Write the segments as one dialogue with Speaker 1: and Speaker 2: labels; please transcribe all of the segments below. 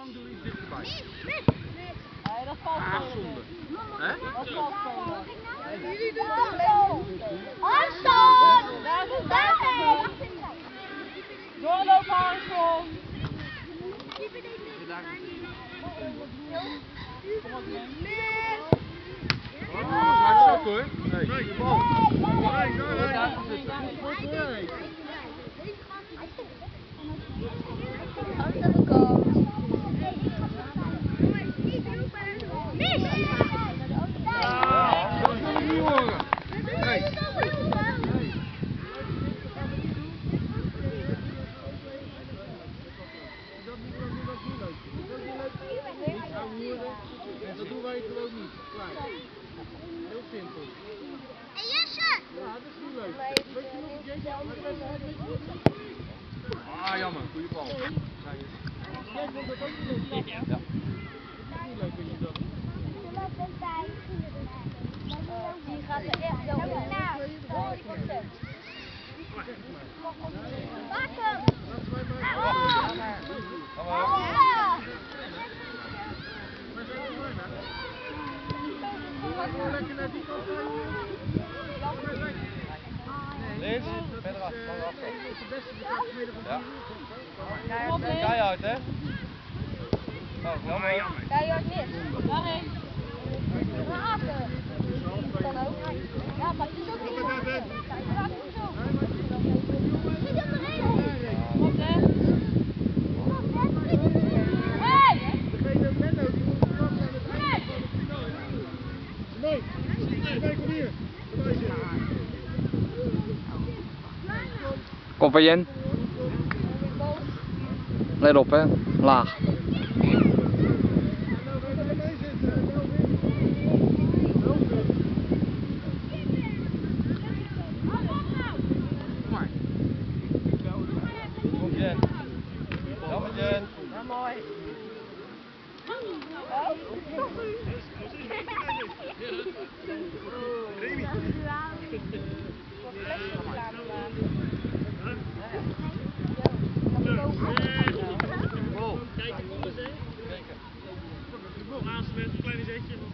Speaker 1: pingpong doe iets dichterbij.
Speaker 2: Nee, dat valt
Speaker 1: Ah, zonde. Hè?
Speaker 2: Dat valt gewoon.
Speaker 3: Jullie doen het Armstrong!
Speaker 2: Daar is het. Doorlopen Armstrong. Kom op, mee.
Speaker 1: Oh, dat gaat hoor. Nee, de bal. Nee, nee, nee. Daar gaan zitten. Goed, nee. Ja, dat wil je niet horen. Nee. Dat moet dat moet dat niet leuk. Dat is niet leuk. Niet gaan horen. En dat doen wij gewoon niet. Klaar. Heel simpel. Ja, dat is niet leuk. Weet je nog, Jeetje, andere wedstrijd, weet je nog? Ah, jammer. Goeie bal. Ja.
Speaker 3: Die gaat er echt zo in. Pak hem!
Speaker 1: Die is de beste van
Speaker 4: Ja.
Speaker 2: Kom op.
Speaker 4: Keihard, hè? Oh, jammer.
Speaker 3: Keihard mis. Ook. Ja, maar het is ook niet raken. Kijk, raak hem zo. Niet hem erin.
Speaker 2: Kom op, Lin.
Speaker 3: Hey!
Speaker 1: Degene Menno, die moet de kant aan het einde van het finale. Nee, nee, kom hier. Erbij zitten.
Speaker 5: Kom bij Jen. Let op hè, laag.
Speaker 1: Menno, ga je erbij zitten. Melvin. Melvin. Kom maar.
Speaker 4: Kom, Jen. Jammer, Jen.
Speaker 2: Ja, mooi.
Speaker 1: Bal. Goed aan de weg.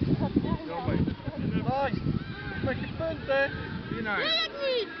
Speaker 1: Piotrek. Dawaj. Nice. Jakie pędy.
Speaker 3: I.